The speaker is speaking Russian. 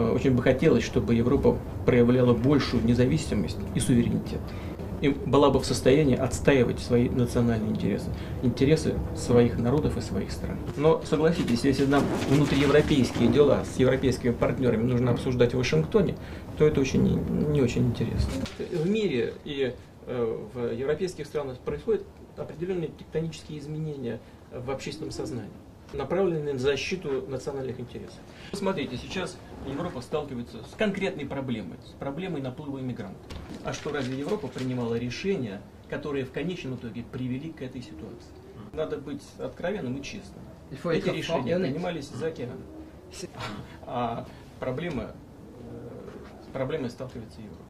э, очень бы хотелось, чтобы Европа проявляла большую независимость и суверенитет. И была бы в состоянии отстаивать свои национальные интересы, интересы своих народов и своих стран. Но согласитесь, если нам внутриевропейские дела с европейскими партнерами нужно обсуждать в Вашингтоне, то это очень не, не очень интересно. В мире и э, в европейских странах происходят определенные тектонические изменения в общественном сознании направленные на защиту национальных интересов. Смотрите, сейчас Европа сталкивается с конкретной проблемой, с проблемой наплыва иммигрантов. А что, разве Европа принимала решения, которые в конечном итоге привели к этой ситуации? Надо быть откровенным и честным. Эти решения принимались за океаном. А проблема, э, с проблемой сталкивается Европа.